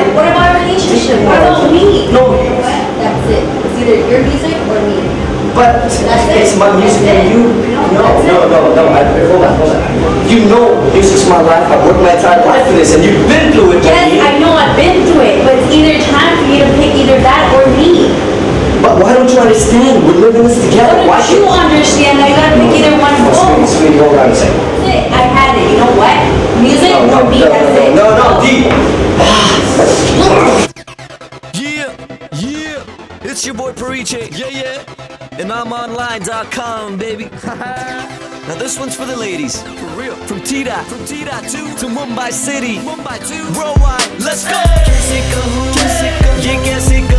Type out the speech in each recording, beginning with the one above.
why? What about our relationship? What about me? No. You know what? That's it. It's either your music or me. But that's it's my music and you. No, no, no, no. I, hold on, hold on. You know music's my life. I've worked my entire life for this, and you've been through it. Yes, I know I've been through it, but it's either time for you to pick either that or me. But why don't you understand? We're living this together. Why Why don't you understand that you gotta pick either one or oh, sweetie, sweetie, hold on a second. That's it. I had it. You know what? Music No, no, or me. no, That's no, reach. Yeah, yeah. And I'm online.com, baby. now this one's for the ladies. For real. From T dot. From T dot two to Mumbai City. Mumbai two. Worldwide. Let's go. Hey. Hey.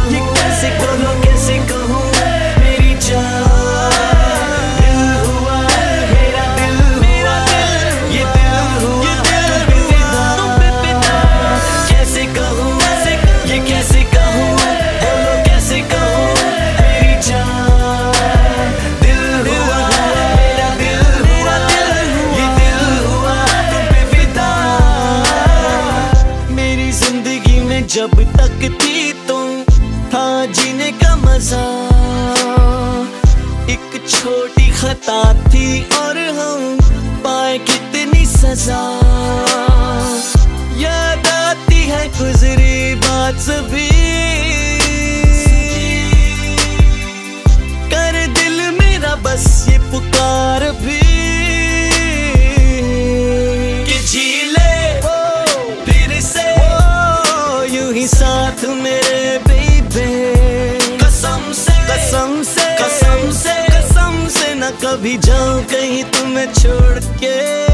بھی تو تھا جینے کا مزہ ایک چھوٹی خطا تھی اور ہم پائے کتنی سزا یاد آتی ہے گزری بات سبھی ساتھ میرے بیبے قسم سے قسم سے قسم سے۔ قسم سے نہ کبھی جاؤں کہیں تمہیں چھوڑ کے۔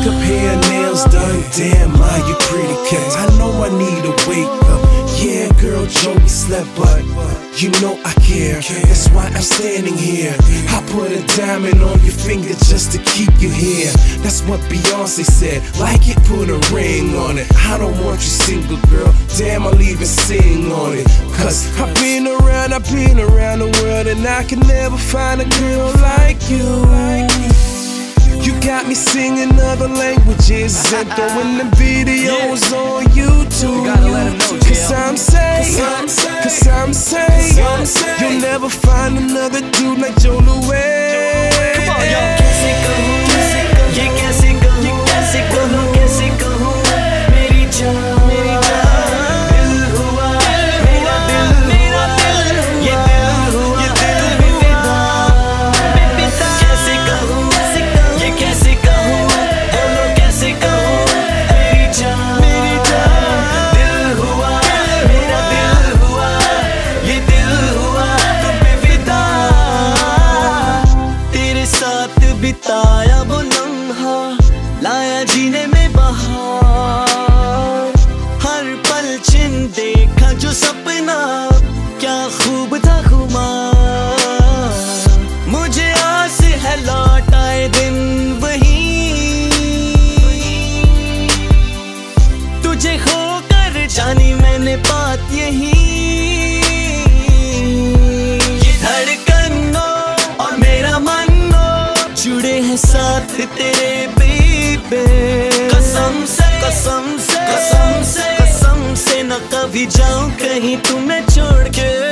Let's go. Hair, nails done. Damn, my you pretty cat. I know I need a wake up. Yeah, girl, Joey slept, but you know I care. That's why I'm standing here. I put a diamond on your finger just to keep you here. That's what Beyonce said. Like it, put a ring on it. I don't want you single, girl. Damn, I'll even sing on it. Cause I've been around, I've been around the world, and I can never find a girl like you. You got me singing other languages and throwing the videos on YouTube. Cause I'm saying, cause I'm saying, you'll never find another dude like Joe تھے تیرے be قسم سے قسم سے قسم سے قسم سے نہ کبھی جاؤں کہیں تمہیں چھوڑ کے۔